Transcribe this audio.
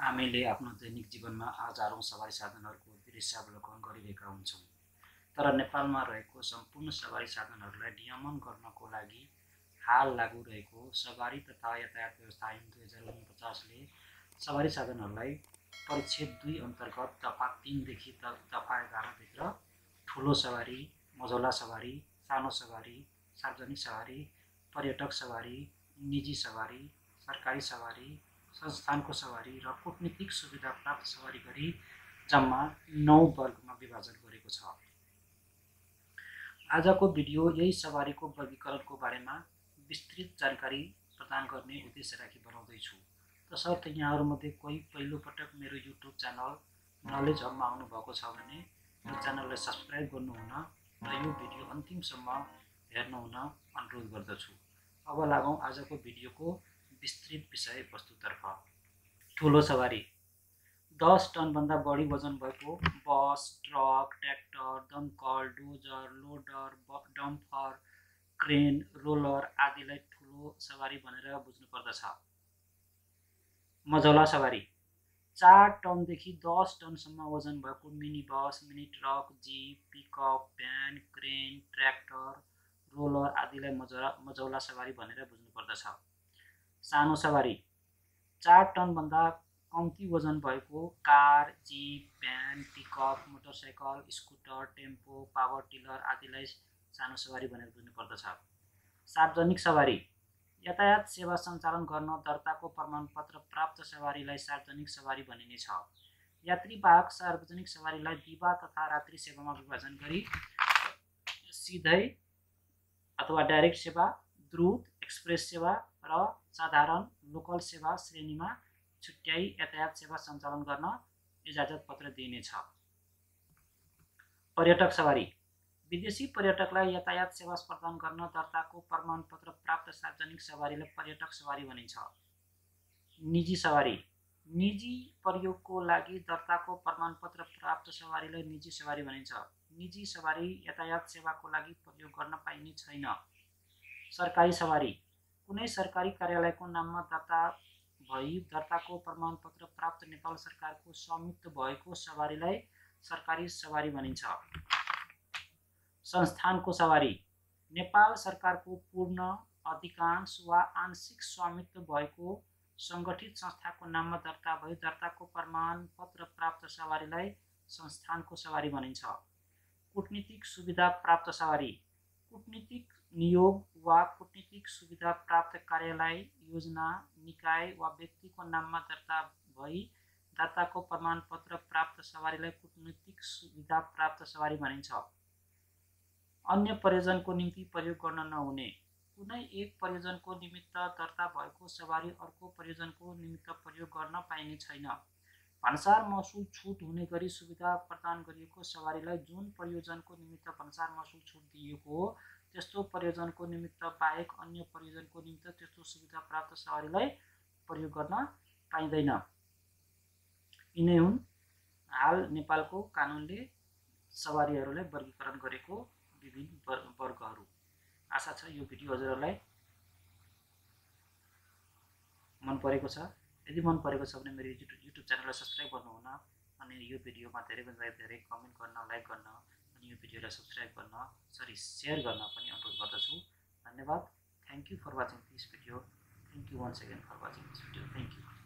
हामीले आफ्नो दैनिक जीवनमा हजारौँ सवारी साधनहरूको दृश्यावलोकन गरिरहेका हुन्छौँ तर नेपालमा रहेको सम्पूर्ण सवारी साधनहरूलाई नियमन गर्नको लागि हाल लागू रहेको सवारी तथा यातायात व्यवस्था ऐन दुई हजार उनपचासले सवारी साधनहरूलाई परिच्छेद दुई अन्तर्गत दफा तिनदेखि त दफा एघारभित्र ठुलो सवारी मझौला सवारी सानो सवारी सार्वजनिक सवारी पर्यटक सवारी निजी सवारी सरकारी सवारी संस्थानको सवारी र कुटनीतिक सुविधा प्राप्त सवारी गरी जम्मा नौ वर्गमा विभाजन गरेको छ। आजको भिडियो यही सवारीको वर्गीकरणको बारेमा विस्तृत जानकारी प्रदान गर्ने उद्देश्य राखी बनाउँदैछु। तसर्थ यहाँहरूमध्ये कोही पहिलोपटक मेरो युट्युब च्यानल नलेज हबमा आउनुभएको छ भने यो च्यानललाई सब्सक्राइब गर्नुहुन र यो भिडियो अन्तिमसम्म हेर्नुहुन अनुरोध गर्दछु। अब लागौँ आजको भिडियोको विस्तृत विषयवस्तुतर्फ ठुलो सवारी। दस टनभन्दा बढी वजन भएको बस ट्रक ट्र्याक्टर दमकल dozer loader dumper crane roller आदिलाई ठुलो सवारी भनेर बुझ्नुपर्दछ। मझौला सवारी। चार टनदेखि दस टनसम्म वजन भएको mini bus mini truck jeep pickup van crane tractor roller आदिलाई मझौला मझौला सवारी भनेर बुझ्नुपर्दछ। सानो सवारी। चार टनभन्दा कम्ती वजन भएको car jeep van pickup motorcycle scooter tempo power tiller आदिलाई सानो सवारी भनेर बुझ्नुपर्दछ। सार्वजनिक सवारी। यातायात सेवा सञ्चालन गर्न दर्ताको प्रमाणपत्र प्राप्त सवारीलाई सार्वजनिक सवारी भनिनेछ यात्रीवाहक सार्वजनिक सवारीलाई दिवा तथा रात्रि सेवामा विभाजन गरी सिधै अथवा डाइरेक्ट सेवा द्रुत एक्सप्रेस सेवा र साधारण लोकल सेवा श्रेणीमा छुट्याई यातायात सेवा सञ्चालन गर्न इजाजत पत्र दिइनेछ। पर्यटक सवारी। विदेशी पर्यटकलाई यातायात सेवा प्रदान गर्न दर्ताको प्रमाणपत्र प्राप्त सार्वजनिक सवारीलाई पर्यटक सवारी भनिन्छ। निजी सवारी। निजी प्रयोगको लागि दर्ताको प्रमाणपत्र प्राप्त सवारीलाई निजी सवारी भनिन्छ। निजी सवारी यातायात सेवाको लागि प्रयोग गर्न पाइने छैन। सरकारी सवारी। कुनै सरकारी कार्यालयको नाममा दर्ता भई दर्ताको प्रमाणपत्र प्राप्त नेपाल सरकारको स्वामित्व भएको सवारीलाई सरकारी सवारी भनिन्छ। संस्थानको सवारी। नेपाल सरकारको पूर्ण अधिकांश वा आंशिक स्वामित्व भएको सङ्गठित संस्थाको नाममा दर्ता भई दर्ताको प्रमाणपत्र प्राप्त सवारीलाई संस्थानको सवारी भनिन्छ। कुटनीतिक सुविधा प्राप्त सवारी। कुटनीतिक नियोग वा कुटनीतिक सुविधा प्राप्त कार्यालय योजना निकाय वा व्यक्तिको नाममा दर्ता भई दर्ताको प्रमाणपत्र प्राप्त सवारीलाई कुटनीतिक सुविधा प्राप्त सवारी भनिन्छ। अन्य प्रयोजनको निम्ति प्रयोग गर्न नहुने। कुनै एक प्रयोजनको निमित्त दर्ता भएको सवारी अर्को प्रयोजनको निमित्त प्रयोग गर्न पाइने छैन। भन्सार महसुल छुट हुने गरी सुविधा प्रदान गरिएको सवारीलाई जुन प्रयोजनको निमित्त भन्सार महसुल छुट दिइएको हो त्यस्तो प्रयोजनको निमित्त बाहेक अन्य प्रयोजनको निमित्त त्यस्तो सुविधा प्राप्त सवारीलाई प्रयोग गर्न पाइँदैन। यिनै हुन् हाल नेपालको कानुनले सवारीहरूलाई वर्गीकरण गरेको विभिन्न वर्गहरू। आशा छ यो भिडियो हजुरहरूलाई मन परेको छ। यदि मन परेको छ भने मेरो युट्युब युट्युब च्यानललाई सब्सक्राइब गर्नुहुन अनि यो भिडियोमा धेरैभन्दा धेरै कमेन्ट गर्न लाइक गर्न अनि यो भिडियोलाई सब्सक्राइब गर्न सरी सेयर गर्न पनि अनुरोध गर्दछु। धन्यवाद। Thank you for watching this video thank you once again for watching this video thank you